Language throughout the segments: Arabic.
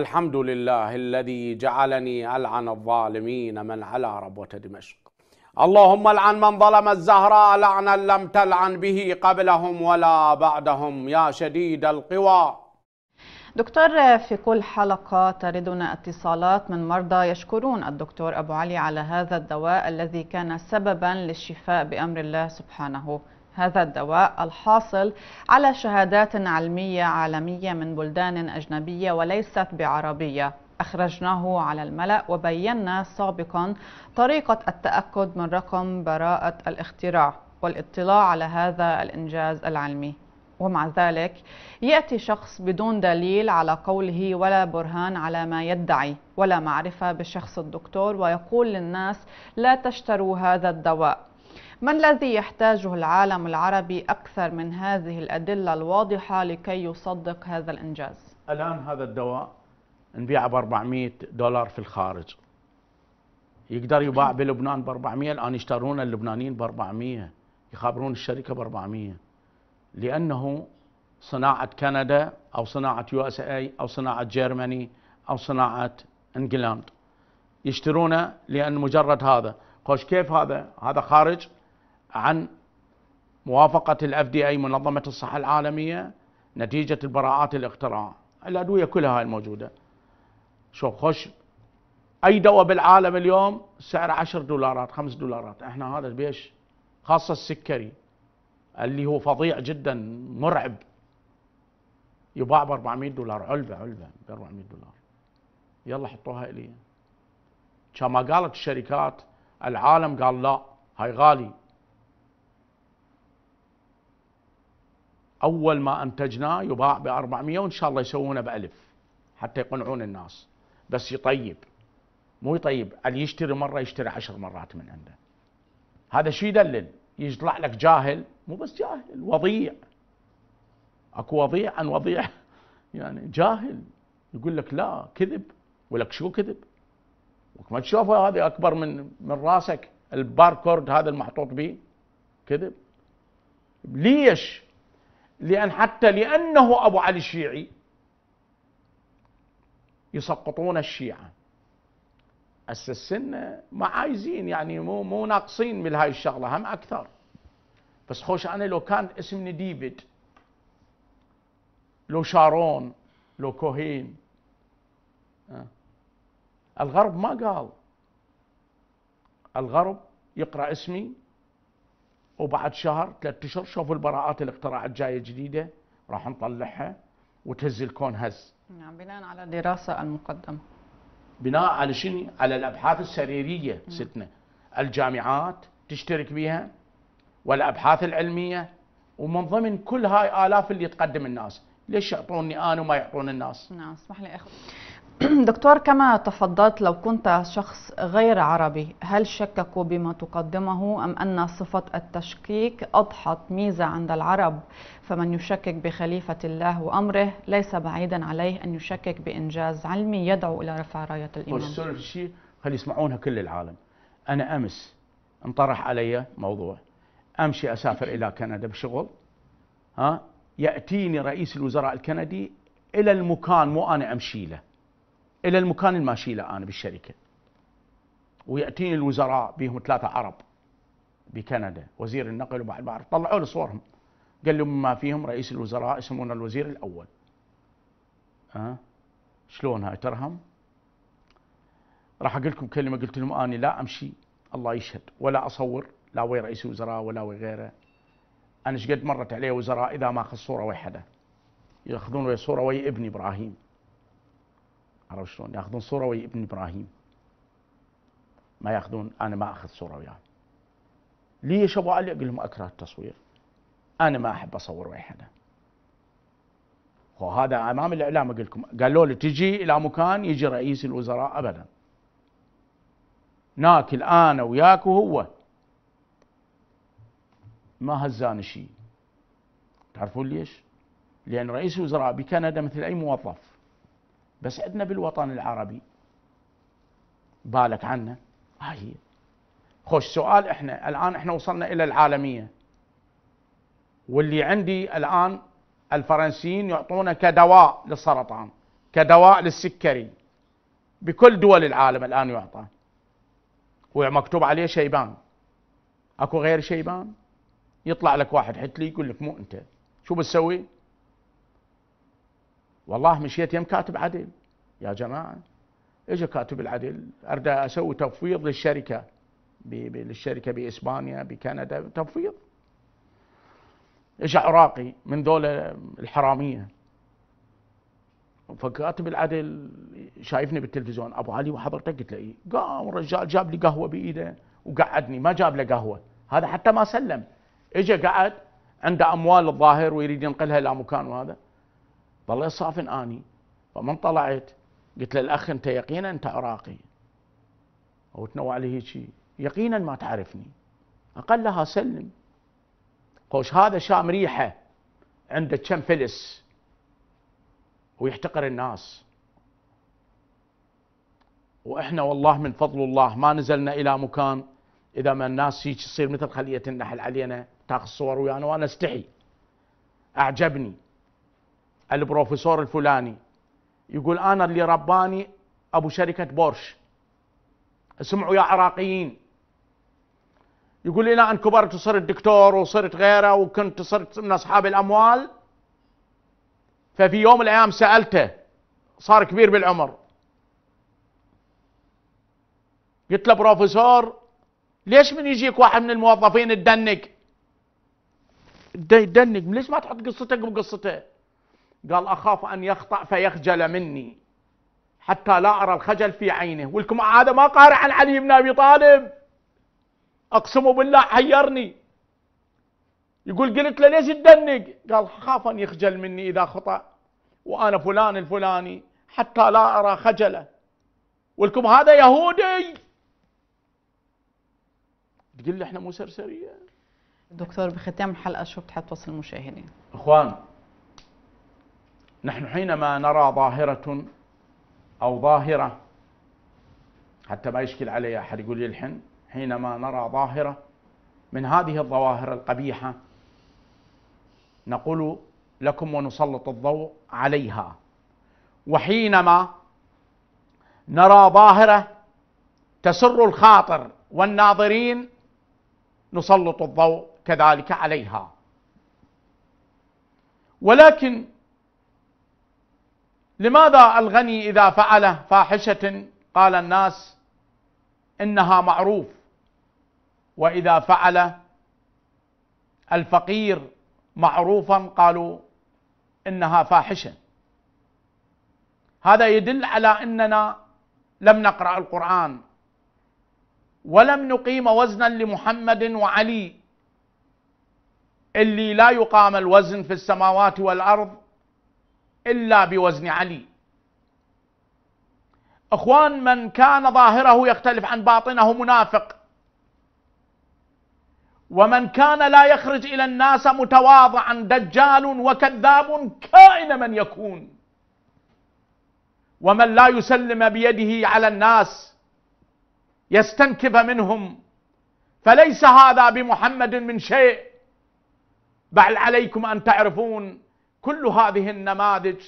الحمد لله الذي جعلني ألعن الظالمين من على ربوة دمشق اللهم العن من ظلم الزهراء لعنا لم تلعن به قبلهم ولا بعدهم يا شديد القوى دكتور في كل حلقة تردنا اتصالات من مرضى يشكرون الدكتور أبو علي على هذا الدواء الذي كان سببا للشفاء بأمر الله سبحانه هذا الدواء الحاصل على شهادات علمية عالمية من بلدان أجنبية وليست بعربية. أخرجناه على الملأ وبينا سابقا طريقة التأكد من رقم براءة الاختراع والاطلاع على هذا الإنجاز العلمي. ومع ذلك يأتي شخص بدون دليل على قوله ولا برهان على ما يدعي ولا معرفة بشخص الدكتور ويقول للناس لا تشتروا هذا الدواء. ما الذي يحتاجه العالم العربي أكثر من هذه الأدلة الواضحة لكي يصدق هذا الإنجاز؟ الآن هذا الدواء نبيعه ب 400 دولار في الخارج. يقدر يباع بلبنان ب 400 الآن يشترونه اللبنانيين ب 400 يخابرون الشركة ب 400 لأنه صناعة كندا أو صناعة USA أو صناعة Germany أو صناعة England يشترونه لأن مجرد هذا. خوش كيف هذا؟ هذا خارج عن موافقة ال FDA منظمة الصحة العالمية نتيجة البراءات الاختراع. الأدوية كلها هاي الموجودة. شوف خوش أي دواء بالعالم اليوم سعره 10 دولارات 5 دولارات. إحنا هذا بيش خاصه السكري اللي هو فظيع جدا مرعب. يباع ب 400 دولار. علبة علبة ب 400 دولار. يلا حطوها إلي. كما قالت الشركات العالم قال لا هاي غالي. أول ما أنتجناه يباع ب 400 وإن شاء الله يسوونه ب 1000 حتى يقنعون الناس. بس يطيب مو يطيب اللي يشتري مرة يشتري عشر مرات من عنده. هذا شو يدلل؟ يطلع لك جاهل مو بس جاهل وضيع. أكو وضيع عن وضيع. يعني جاهل يقول لك لا كذب ولك شو كذب؟ ما تشوفه هذه أكبر من من راسك. الباركورد هذا المحطوط به. كذب. ليش؟ لأن حتى لأنه أبو علي الشيعي يسقطون الشيعة. هسه السنة ما عايزين يعني مو مو ناقصين من هاي الشغلة هم أكثر. بس خوش أنا لو كان اسمني ديفيد لو شارون لو كوهين أه. الغرب ما قال. الغرب يقرأ اسمي وبعد شهر ثلاثة أشهر شوفوا البراءات الاختراع الجايه الجديده راح نطلعها وتهز الكون هز. نعم بناء على الدراسة المقدمة. بناء على شنو؟ على الأبحاث السريرية ستنا. الجامعات تشترك بها والأبحاث العلمية ومن ضمن كل هاي آلاف اللي تقدم الناس. ليش يعطوني أنا وما يعطون الناس؟ نعم اسمح لي اخذ دكتور كما تفضلت لو كنت شخص غير عربي هل شككوا بما تقدمه أم أن صفة التشكيك أضحت ميزة عند العرب؟ فمن يشكك بخليفة الله وأمره ليس بعيدا عليه أن يشكك بإنجاز علمي يدعو إلى رفع راية الإيمان. والسؤال الشيء خلي يسمعونها كل العالم. أنا أمس انطرح علي موضوع. أمشي أسافر إلى كندا بشغل. ها؟ يأتيني رئيس الوزراء الكندي إلى المكان مو أنا أمشي له. إلى المكان اللي ماشي له أنا بالشركة. ويأتيني الوزراء بهم ثلاثة عرب بكندا وزير النقل وبعد بعرف طلعوا لي صورهم. قال لهم ما فيهم رئيس الوزراء يسمونه الوزير الأول. ها؟ شلون هاي ترهم؟ راح أقول لكم كلمة قلت لهم أني لا أمشي. الله يشهد. ولا أصور. لا ويا رئيس الوزراء ولا ويا غيره. أنا إيش قد مرت علي وزراء إذا ما أخذ صورة وحدة؟ يأخذون ويا صورة ويا ابني إبراهيم. عرفت شلون؟ ياخذون صوره ويا ابن إبراهيم. ما ياخذون أنا ما أخذ صوره وياه ليش ابو علي أقول لهم أكره التصوير. أنا ما أحب أصور ويا حدا. وهذا أمام الإعلام أقول لكم. قالوا لي تجي إلى مكان يجي رئيس الوزراء ابدا. ناكل أنا وياك وهو. ما هزاني شيء. تعرفون ليش؟ لأن رئيس الوزراء بكندا مثل أي موظف. بس عندنا بالوطن العربي. بالك عنه؟ هاي خوش سؤال إحنا الآن إحنا وصلنا إلى العالمية. واللي عندي الآن الفرنسيين يعطونا كدواء للسرطان كدواء للسكري. بكل دول العالم الآن يعطى. ومكتوب عليه شيبان. أكو غير شيبان؟ يطلع لك واحد حتلي يقول لك مو أنت. شو بتسوي؟ والله مشيت يم كاتب عدل. يا جماعة اجى كاتب العدل. أريد أسوي تفويض للشركة للشركة بإسبانيا بكندا تفويض. اجى عراقي من ذول الحرامية. فكاتب العدل شايفني بالتلفزيون. أبو علي وحضرتك قلت له إيه؟ قام الرجال جاب لي قهوة بإيده وقعدني ما جاب له قهوة. هذا حتى ما سلم. اجى قعد عنده أموال الظاهر ويريد ينقلها إلى مكان وهذا. ظل يصافن آني. فمن طلعت قلت له الأخ أنت يقينا أنت عراقي. أو تنوع عليه هيك يقينا ما تعرفني. أقلها سلم. خوش هذا شام ريحة عنده كم فلس ويحتقر الناس. وإحنا والله من فضل الله ما نزلنا إلى مكان إذا ما الناس هيك تصير مثل خلية النحل علينا تاخذ صور ويانا وأنا أستحي. أعجبني. البروفيسور الفلاني. يقول أنا اللي رباني أبو شركة بورش. اسمعوا يا عراقيين. يقول إلى أن كبرت وصرت دكتور وصرت غيره وكنت صرت من أصحاب الأموال. ففي يوم من الأيام سألته صار كبير بالعمر. قلت له بروفيسور ليش من يجيك واحد من الموظفين تدنق يدنق ليش ما تحط قصتك بقصته؟ قال أخاف أن يخطأ فيخجل مني حتى لا أرى الخجل في عينه. ولكم هذا ما قارئ عن علي بن أبي طالب. أقسم بالله حيرني يقول قلت له ليش تدنق؟ قال خاف أن يخجل مني إذا خطأ. وأنا فلان الفلاني حتى لا أرى خجله. ولكم هذا يهودي. تقول لي إحنا مو سرسرية. دكتور بختام الحلقة شو بتحب توصل المشاهدين؟ إخوان نحن حينما نرى ظاهرة أو ظاهرة حتى ما يشكل علي أحد يقول يلحن حينما نرى ظاهرة من هذه الظواهر القبيحة نقول لكم ونسلط الضوء عليها. وحينما نرى ظاهرة تسر الخاطر والناظرين نسلط الضوء كذلك عليها. ولكن لماذا الغني إذا فعل فاحشة؟ قال الناس إنها معروف. وإذا فعل الفقير معروفا قالوا إنها فاحشة. هذا يدل على إننا لم نقرأ القرآن ولم نقيم وزنا لمحمد وعلي اللي لا يقام الوزن في السماوات والأرض إلا بوزن علي. إخوان من كان ظاهره يختلف عن باطنه منافق. ومن كان لا يخرج إلى الناس متواضعا دجال وكذاب كائن من يكون. ومن لا يسلم بيده على الناس يستنكف منهم. فليس هذا بمحمد من شيء. بل عليكم أن تعرفون كل هذه النماذج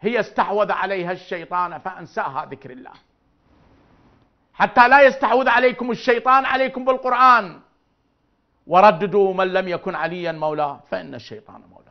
هي استحوذ عليها الشيطان فأنساها ذكر الله. حتى لا يستحوذ عليكم الشيطان عليكم بالقرآن. ورددوا من لم يكن عليا مولاه فإن الشيطان مولاه